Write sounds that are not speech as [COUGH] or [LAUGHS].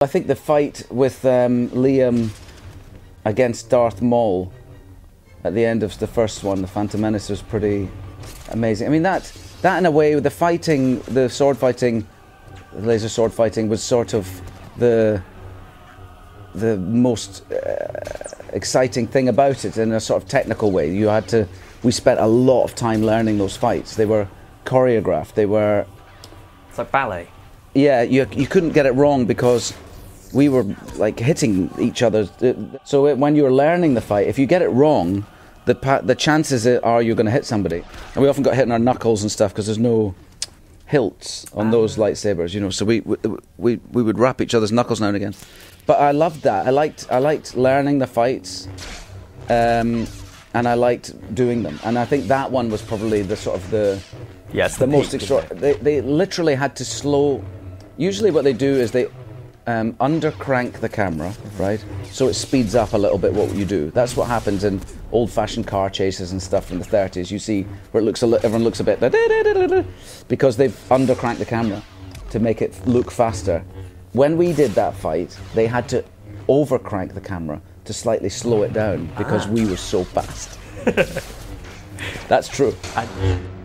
I think the fight with um, Liam against Darth Maul at the end of the first one, the Phantom Menace, was pretty amazing. I mean, that that in a way, the fighting, the sword fighting, the laser sword fighting, was sort of the the most uh, exciting thing about it in a sort of technical way. You had to. We spent a lot of time learning those fights. They were choreographed. They were. It's like ballet. Yeah, you you couldn't get it wrong because we were like hitting each other. So it, when you're learning the fight, if you get it wrong, the pa- the chances are you're going to hit somebody. And we often got hit in our knuckles and stuff because there's no hilts on those lightsabers, you know. So we, we we we would wrap each other's knuckles now and again. But I loved that. I liked I liked learning the fights, um, and I liked doing them. And I think that one was probably the sort of the Yes, the most extraordinary. They, they literally had to slow. Usually, what they do is they um, undercrank the camera, right? So it speeds up a little bit what you do. That's what happens in old-fashioned car chases and stuff from the 30s. You see where it looks a li- everyone looks a bit because they've undercranked the camera to make it look faster. When we did that fight, they had to overcrank the camera to slightly slow it down because we were so fast. [LAUGHS] That's true. And